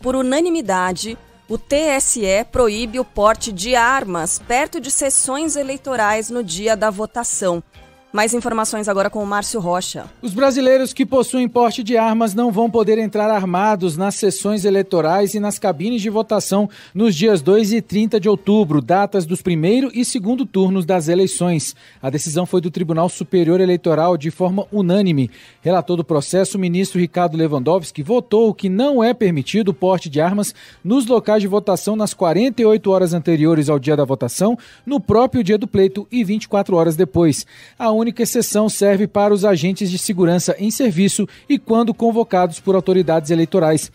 por unanimidade, o TSE proíbe o porte de armas perto de sessões eleitorais no dia da votação. Mais informações agora com o Márcio Rocha. Os brasileiros que possuem porte de armas não vão poder entrar armados nas sessões eleitorais e nas cabines de votação nos dias 2 e 30 de outubro, datas dos primeiro e segundo turnos das eleições. A decisão foi do Tribunal Superior Eleitoral de forma unânime. Relator do processo, o ministro Ricardo Lewandowski votou que não é permitido o porte de armas nos locais de votação nas 48 horas anteriores ao dia da votação, no próprio dia do pleito e 24 horas depois. A única exceção serve para os agentes de segurança em serviço e quando convocados por autoridades eleitorais.